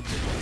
Soon